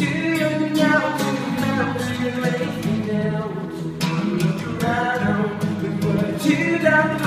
you. down